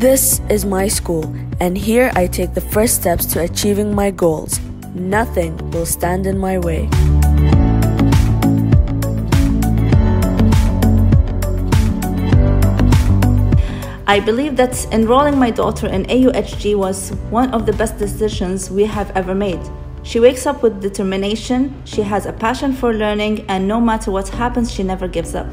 This is my school, and here I take the first steps to achieving my goals. Nothing will stand in my way. I believe that enrolling my daughter in AUHG was one of the best decisions we have ever made. She wakes up with determination, she has a passion for learning, and no matter what happens, she never gives up.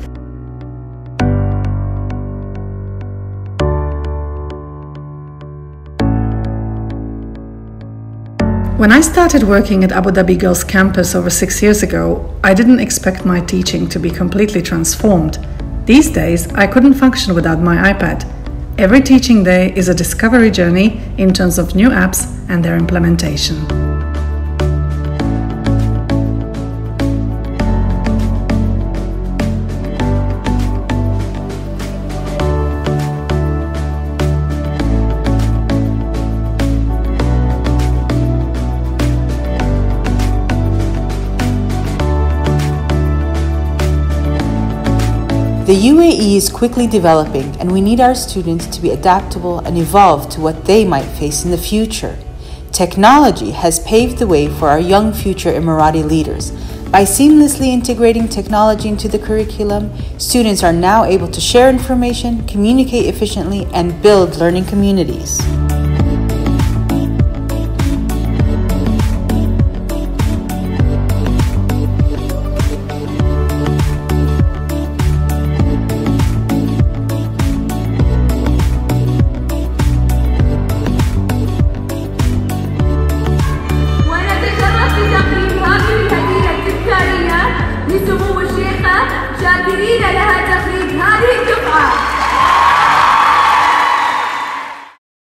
When I started working at Abu Dhabi Girls Campus over six years ago, I didn't expect my teaching to be completely transformed. These days, I couldn't function without my iPad. Every teaching day is a discovery journey in terms of new apps and their implementation. The UAE is quickly developing, and we need our students to be adaptable and evolve to what they might face in the future. Technology has paved the way for our young future Emirati leaders. By seamlessly integrating technology into the curriculum, students are now able to share information, communicate efficiently, and build learning communities.